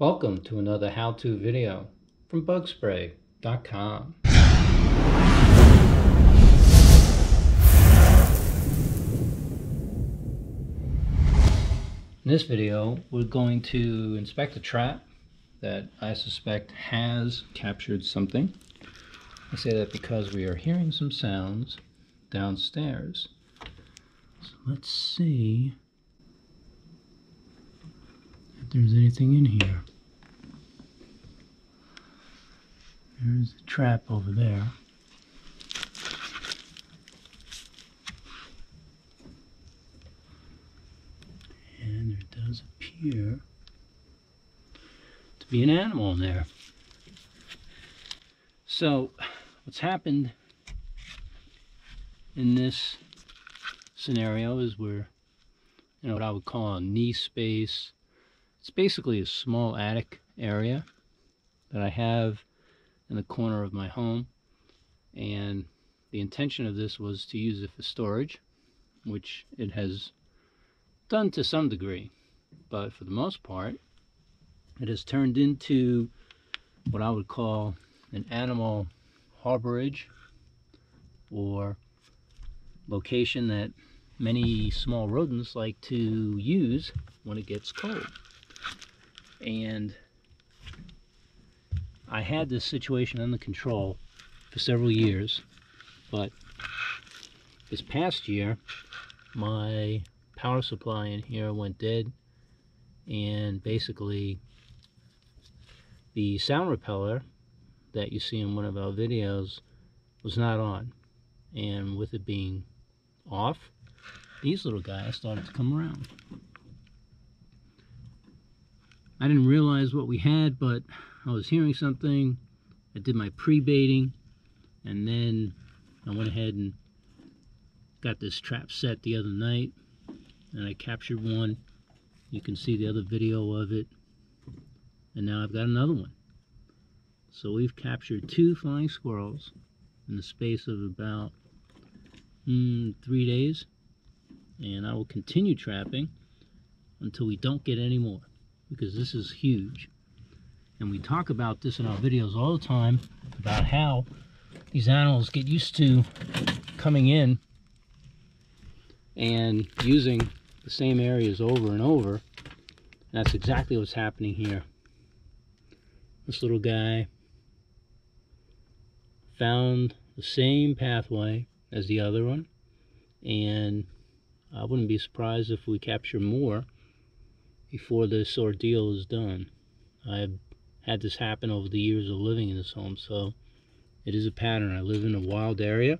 Welcome to another how-to video from bugspray.com. In this video, we're going to inspect a trap that I suspect has captured something. I say that because we are hearing some sounds downstairs. So let's see if there's anything in here. There's a trap over there. And there does appear to be an animal in there. So, what's happened in this scenario is we're, you know, what I would call a knee space. It's basically a small attic area that I have in the corner of my home. And the intention of this was to use it for storage, which it has done to some degree. But for the most part, it has turned into what I would call an animal harborage or location that many small rodents like to use when it gets cold. And I had this situation under control for several years, but this past year, my power supply in here went dead, and basically, the sound repeller that you see in one of our videos was not on. And with it being off, these little guys started to come around. I didn't realize what we had, but I was hearing something. I did my pre-baiting, and then I went ahead and got this trap set the other night, and I captured one. You can see the other video of it, and now I've got another one. So we've captured two flying squirrels in the space of about mm, three days, and I will continue trapping until we don't get any more because this is huge. And we talk about this in our videos all the time about how these animals get used to coming in and using the same areas over and over. And that's exactly what's happening here. This little guy found the same pathway as the other one and I wouldn't be surprised if we capture more before this ordeal is done. I've had this happen over the years of living in this home, so it is a pattern. I live in a wild area,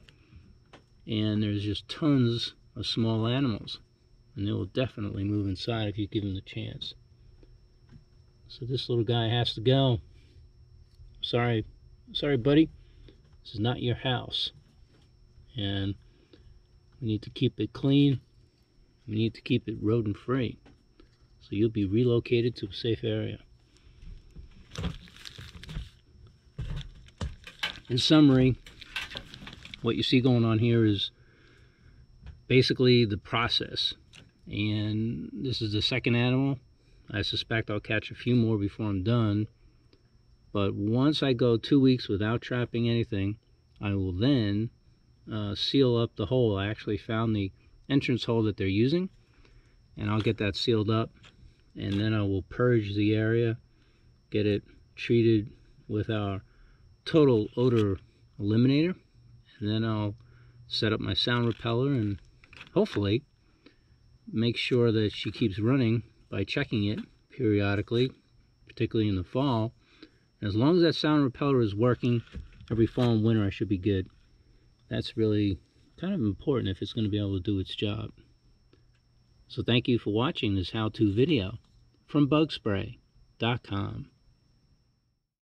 and there's just tons of small animals, and they will definitely move inside if you give them the chance. So this little guy has to go. Sorry, sorry, buddy. This is not your house, and we need to keep it clean. We need to keep it rodent free. So you'll be relocated to a safe area. In summary, what you see going on here is basically the process. And this is the second animal. I suspect I'll catch a few more before I'm done. But once I go two weeks without trapping anything, I will then uh, seal up the hole. I actually found the entrance hole that they're using and I'll get that sealed up and then I will purge the area get it treated with our total odor eliminator and then I'll set up my sound repeller and hopefully make sure that she keeps running by checking it periodically particularly in the fall and as long as that sound repeller is working every fall and winter I should be good that's really kind of important if it's going to be able to do its job. So thank you for watching this how-to video from bugspray.com.